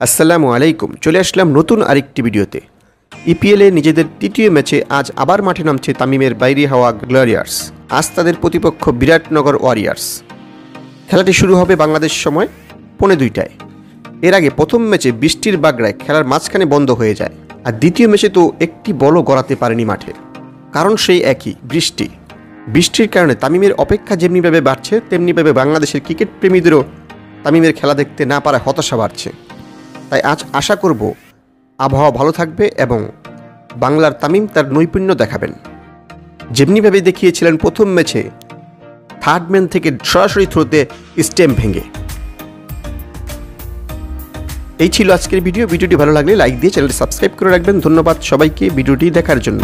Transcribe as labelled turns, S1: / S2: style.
S1: আসসালামু আলাইকুম। চলে আসলাম নতুন আরেকটি ভিডিওতে। ইপিএলে নিজেদের তৃতীয় ম্যাচে আজ আবার মাঠে নামছে তামিমের বাইরে হওয়া গ্লোরিয়ার্স। আজ তাদের প্রতিপক্ষ বিরাটনগর ওয়ারিয়ার্স। খেলাটি শুরু হবে বাংলাদেশ সময় পৌনে দুইটায়। এর আগে প্রথম ম্যাচে বৃষ্টির বাগড়ায় খেলার মাঝখানে বন্ধ হয়ে যায়। আর দ্বিতীয় ম্যাচে তো একটি বলও গড়াতে পারেনি মাঠে। কারণ সেই একই, বৃষ্টি। বৃষ্টির কারণে তামিমের অপেক্ষা যেমনিভাবে বাড়ছে, তেমনিভাবে বাংলাদেশের ক্রিকেট প্রেমীদেরও তামিমের খেলা দেখতে না পারা হতাশা বাড়ছে। তাই আজ আশা করব আবহাওয়া ভালো থাকবে এবং বাংলার তামিম তার নৈপুণ্য দেখাবেন। যেমনিভাবে দেখিয়েছিলেন প্রথম ম্যাচে, থার্ড ম্যান থেকে সরাসরি থ্রোতে স্টেম ভেঙে। এই ছিল আজকের ভিডিও। ভিডিওটি ভালো লাগলে লাইক দিয়ে চ্যানেলটি সাবস্ক্রাইব করে রাখবেন। ধন্যবাদ সবাইকে। ভিডিওটি দেখার জন্য।